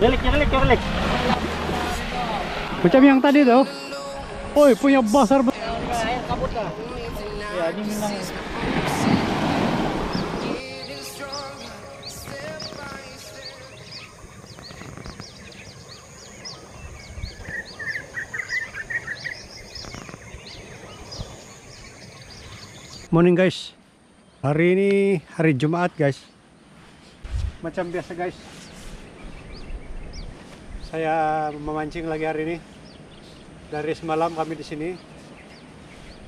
Relik, relik, relik. Macam yang tadi tuh. Oi, punya dah. Ya, Morning guys. Hari ini hari Jumat guys. Macam biasa guys. Saya memancing lagi hari ini. Dari semalam kami di sini.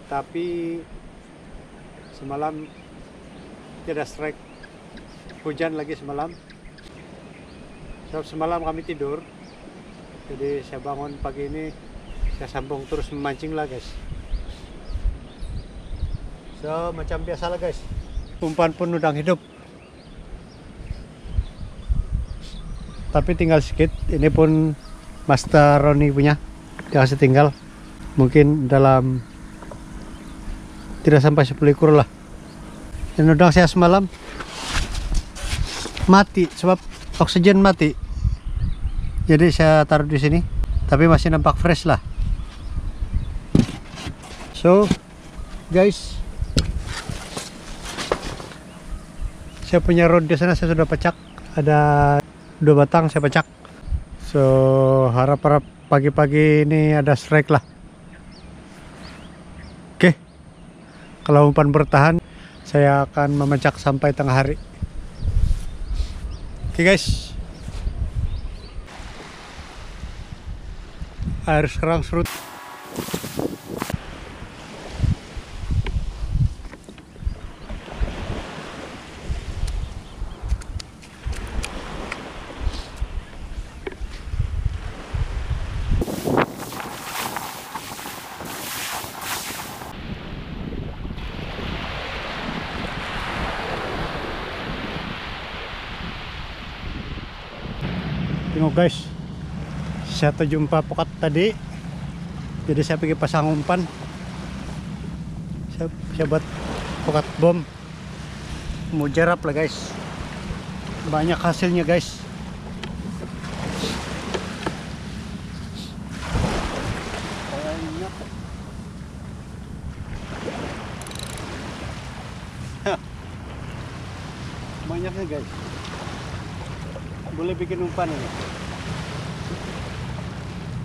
Tapi semalam tidak strike. Hujan lagi semalam. Sebab semalam kami tidur. Jadi saya bangun pagi ini saya sambung terus memancing lah guys. So, macam biasa lah guys. Umpan pun udang hidup. Tapi tinggal sedikit. Ini pun Master Roni punya. Yang masih tinggal. Mungkin dalam tidak sampai 10 ekor lah. Dan udang saya semalam mati sebab oksigen mati. Jadi saya taruh di sini. Tapi masih nampak fresh lah. So, guys, saya punya rod di sana saya sudah pecak ada dua batang saya pecak. So harap-harap pagi-pagi ini ada strike lah. Oke. Kalau umpan bertahan saya akan memecak sampai tengah hari. Oke guys. Air serang surut Tengok guys, saya terjumpa pokat tadi. Jadi saya pergi pasang umpan. Saya, saya buat pokat bom. Mujarab lah guys. Banyak hasilnya guys. Banyak. Banyaknya guys boleh bikin umpan ini.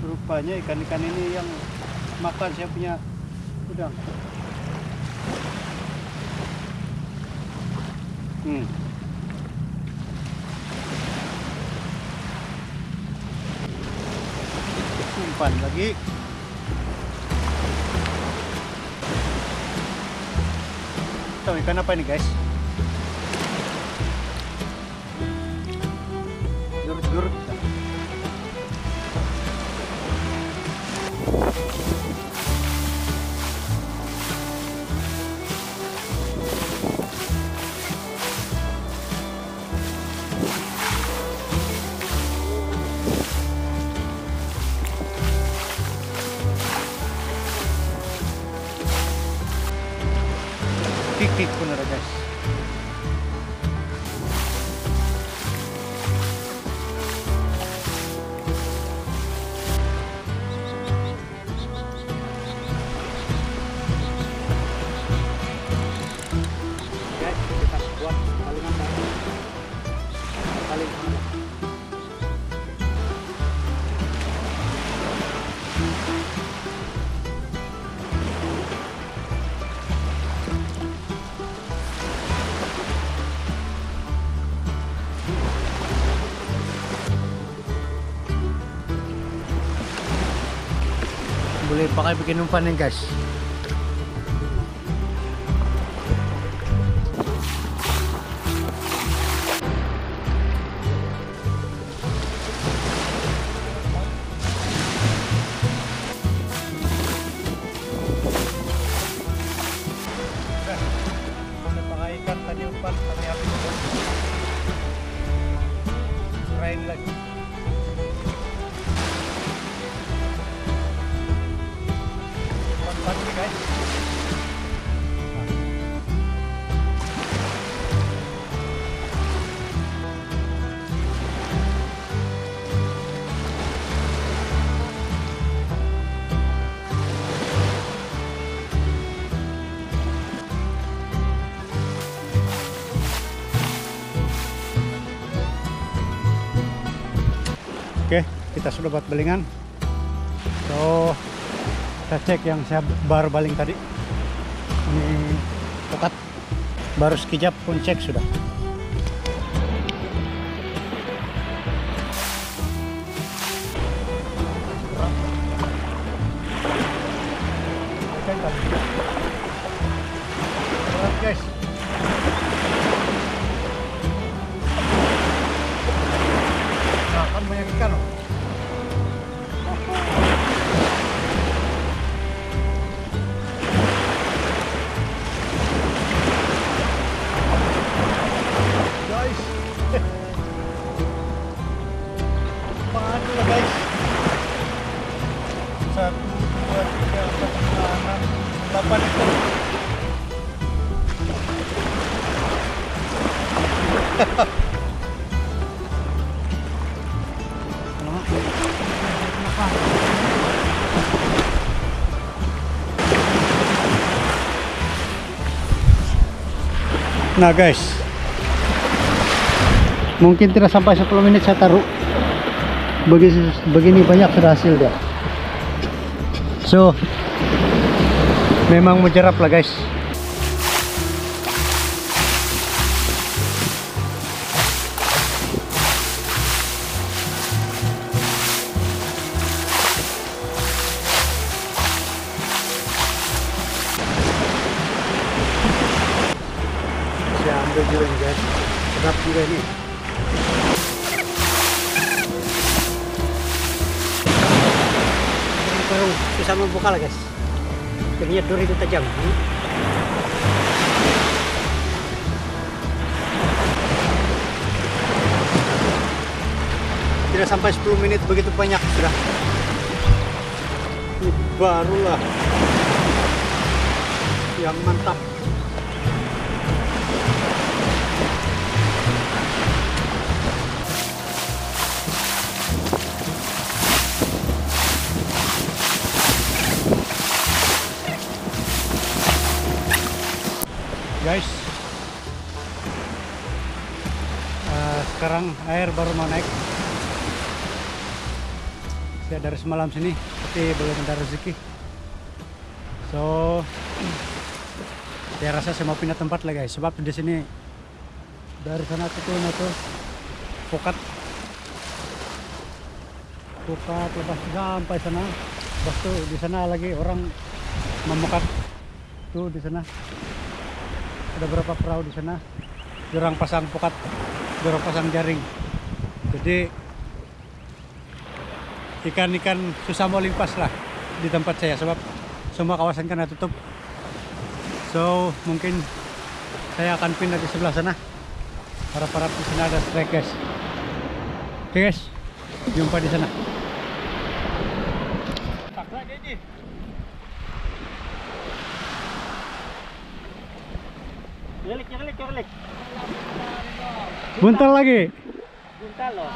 Rupanya ikan-ikan ini yang makan saya punya udang. Hmm. umpan lagi. Tahu ikan apa ini guys kikik pun ada guys guys boleh pakai bikin umpan nih kita sudah buat balingan so kita cek yang saya baru baling tadi. Ini pukat baru sekejap pun cek sudah Nah guys. Mungkin tidak sampai 10 menit saya taruh. Begini, begini banyak sudah hasil dia. So Memang mujarab lah guys Ambil dulu nih guys Sedap juga ini baru bisa membuka lah guys Jadinya duri itu tajam. Tidak sampai 10 menit begitu banyak sudah Ini barulah Yang mantap guys. Eh, sekarang air baru mau naik. Saya dari semalam sini tapi belum ada rezeki. So saya rasa saya mau pindah tempat lah guys. Sebab di sini dari sana ke tuh tuh pukat pukat lepas sampai sana. Tuh di sana lagi orang memukat tuh di sana ada berapa perahu di sana? Jurang pasang pukat jurang pasang jaring. Jadi ikan-ikan susah mau limpas lah di tempat saya sebab semua kawasan kena tutup. So mungkin saya akan pindah di sebelah sana. Harap-harap di sana ada strike guys oke guys. Jumpa di sana Kerelik. buntal lagi Buntal loh.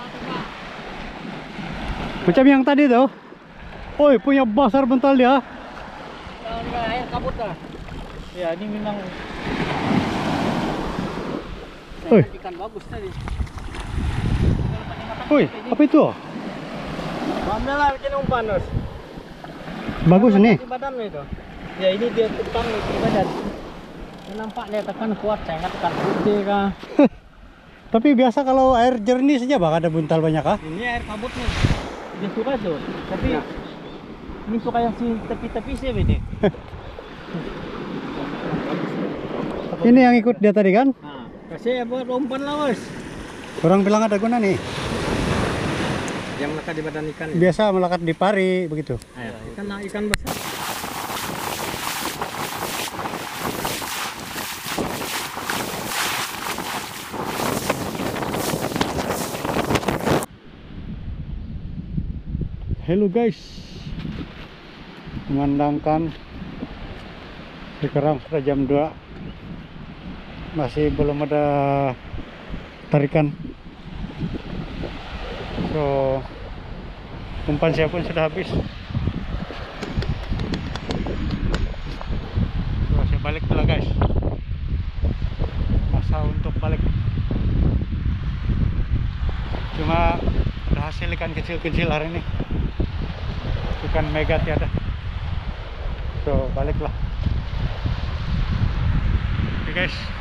macam yang tadi tuh Oi, punya besar buntal dia. Yang enggak air kabut lah. Ya, ini memang Oi. ikan bagus tadi. Oi, apa itu? Bikin umpan? Bagus nih. Di badannya itu. Ya, ini dia di badan. Nampak dia tekan kuat, saya tekan putih kah? Tapi biasa kalau air jernih saja bang ada buntal banyak ah. Ini air kabut nih. Dia suka tuh, tapi ini suka yang si tepi-tepi sih ini. Ini yang ikut dia tadi kan? Nah, kasih ya buat umpan lah, Bos. Orang bilang ada guna nih. Yang melekat di badan ikan. Biasa melekat di pari begitu. Ayo, ikan ikan besar. Hello guys. Memandangkan sekarang sudah jam 2. Masih belum ada tarikan. So umpan saya pun sudah habis. So saya balik dulu guys. Masa untuk balik. Cuma ada hasil ikan kecil-kecil hari ini ikan mega tiada. So baliklah. Oke guys